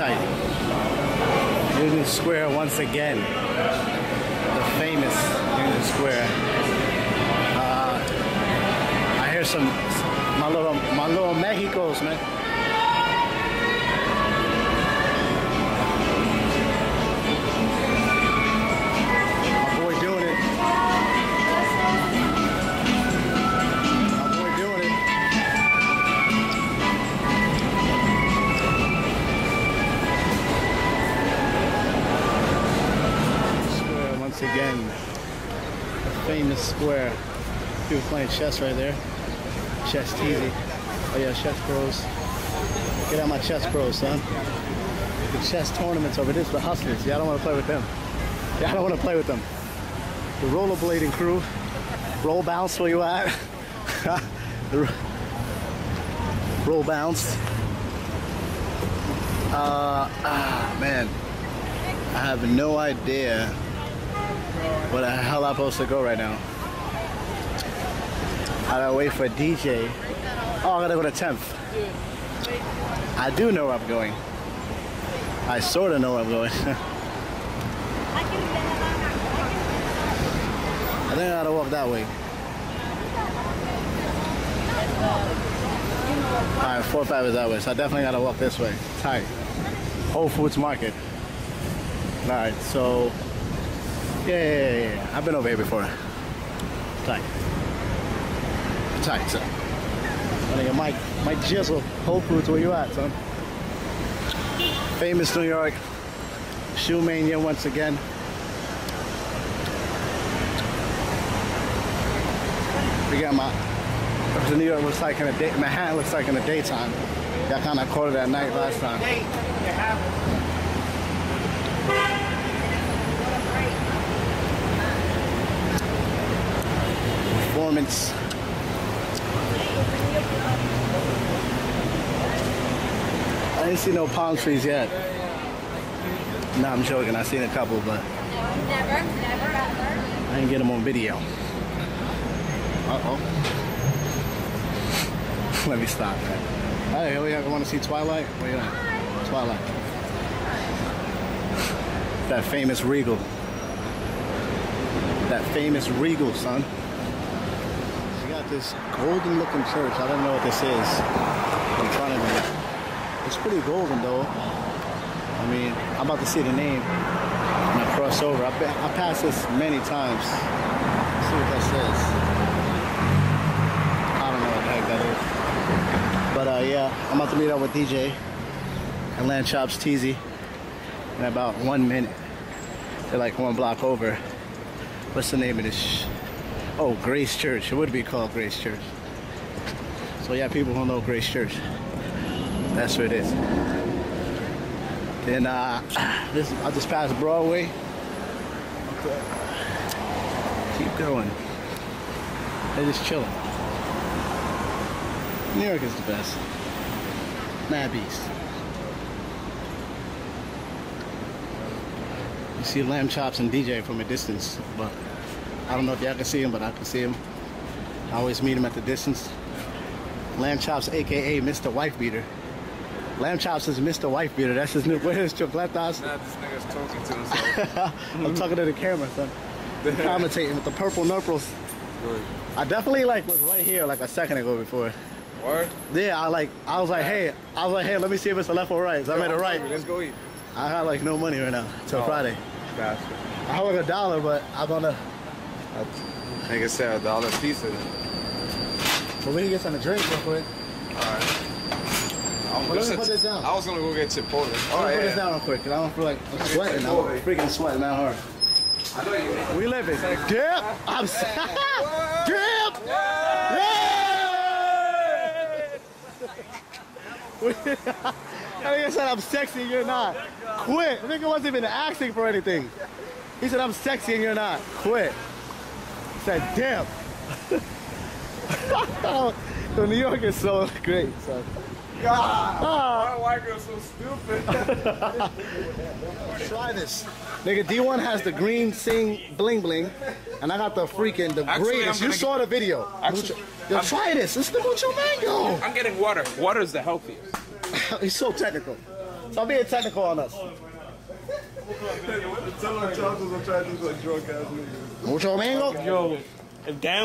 tight. Union Square once again. The famous Union Square. Uh, I hear some Malo, Malo Mexicos, man. Famous square. People playing chess right there. Chess teasy. Oh yeah, chess pros. Get out my chess pros, son. The chess tournaments over this, the hustlers. Yeah, I don't want to play with them. Yeah, I don't want to play with them. The rollerblading crew. Roll bounce where you at? roll bounce. Uh, ah, man. I have no idea where the hell am I'm supposed to go right now. I gotta wait for DJ. Oh, I gotta go to 10th. I do know where I'm going. I sort of know where I'm going. I think I gotta walk that way. Alright, 4 5 is that way, so I definitely gotta walk this way. Tight. Whole Foods Market. Alright, so yeah, yeah, yeah, yeah. I've been over here before. Tight. Tight, son. My nigga Mike, Mike Jizzle, Whole Foods, where you at, son? Famous New York. Shoe Mania once again. We got my the New York looks like in the day Manhattan looks like in the daytime. Y'all kinda caught it at night last time. Performance. I didn't see no palm trees yet. No, I'm joking. I seen a couple, but Never, never, ever. I didn't get them on video. Uh-oh. Let me stop. Hey, oh yeah, want to see Twilight? Where you at? Twilight. That famous Regal. That famous Regal, son. This golden looking church. I don't know what this is in front of me. It's pretty golden though. I mean, I'm about to see the name when I cross over. I, I passed this many times. Let's see what that says. I don't know what the heck that is. But uh, yeah, I'm about to meet up with DJ and Lamb Chops Teasy in about one minute. They're like one block over. What's the name of this? Oh, Grace Church. It would be called Grace Church. So yeah, people who know Grace Church. That's what it is. Then uh, this I just passed Broadway. Keep going. They're just chilling. New York is the best. Mad Beast. You see Lamb Chops and DJ from a distance, but I don't know if y'all can see him, but I can see him. I always meet him at the distance. Lamb Chops, aka Mr. Wife Beater. Lamb Chops is Mr. Wife Beater. That's his new. Where's Chocolatas? Nah, this nigga's talking to himself. I'm talking to the camera, son. Commentating with the purple nurples. Good. I definitely like was right here like a second ago before. Word? Yeah, I like I was like, hey, I was like, hey, let me see if it's a left or right. So I made a right. Let's go eat. I had like no money right now till Oh. Friday. Gotcha. I have like a dollar, but I'm gonna. Nigga said a dollar pizza. But we can get something to drink real quick. Alright. I'm Well, let me put this down. I was gonna go get Chipotle. Let Oh, put yeah. this down real quick, cause I don't feel like I'm sweating. I'm freaking sweating that hard. I know you. We live it. Dip. I'm. Dip. Yeah. Nigga said I'm sexy and you're not. Quit. The nigga wasn't even asking for anything. He said I'm sexy and you're not. Quit. Said, damn. so New York is so great. So. Ah, Why white girl so stupid? try this. Nigga, D1 has the green sing bling bling, and I got the freaking the Actually, greatest. You saw the video. Actually, Yo, I'm- try this. It's the mucho mango. I'm getting water. Water is the healthiest. He's so technical. Stop being technical on us. Tell him Charles was gonna try to do some drunk ass nigga. Mucho mango? Yo, if Dan